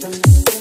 systems.